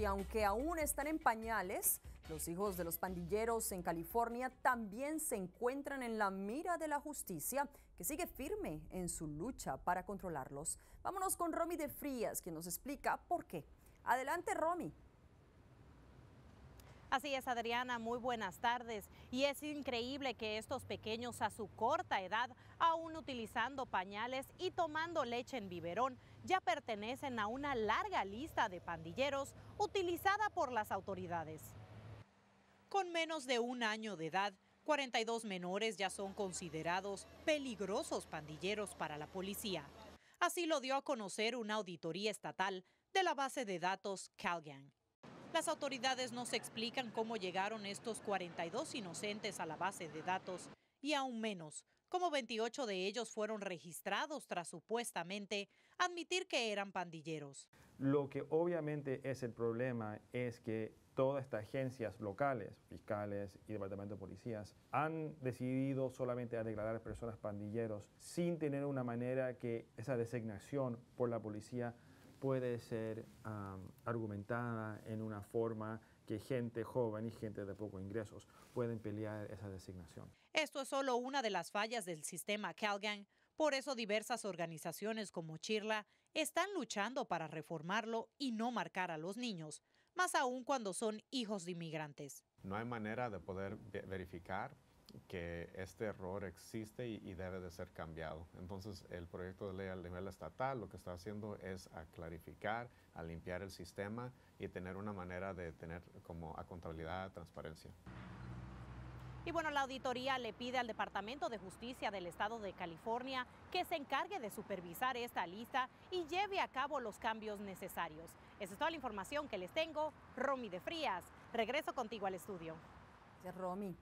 Y aunque aún están en pañales, los hijos de los pandilleros en California también se encuentran en la mira de la justicia, que sigue firme en su lucha para controlarlos. Vámonos con Romy de Frías, quien nos explica por qué. Adelante, Romy. Así es, Adriana, muy buenas tardes. Y es increíble que estos pequeños a su corta edad, aún utilizando pañales y tomando leche en biberón, ya pertenecen a una larga lista de pandilleros utilizada por las autoridades. Con menos de un año de edad, 42 menores ya son considerados peligrosos pandilleros para la policía. Así lo dio a conocer una auditoría estatal de la base de datos CalGang. Las autoridades no se explican cómo llegaron estos 42 inocentes a la base de datos y aún menos cómo 28 de ellos fueron registrados tras supuestamente admitir que eran pandilleros. Lo que obviamente es el problema es que todas estas agencias locales, fiscales y departamento de policías, han decidido solamente a declarar personas pandilleros sin tener una manera que esa designación por la policía puede ser argumentada en una forma que gente joven y gente de pocos ingresos pueden pelear esa designación. Esto es solo una de las fallas del sistema CalGang. Por eso diversas organizaciones como Chirla están luchando para reformarlo y no marcar a los niños, más aún cuando son hijos de inmigrantes. No hay manera de poder verificar que este error existe y, debe de ser cambiado. Entonces, el proyecto de ley a nivel estatal lo que está haciendo es a clarificar, a limpiar el sistema y tener una manera de tener como a contabilidad, transparencia. Y bueno, la auditoría le pide al Departamento de Justicia del Estado de California que se encargue de supervisar esta lista y lleve a cabo los cambios necesarios. Esa es toda la información que les tengo. Romy de Frías, regreso contigo al estudio. Romy.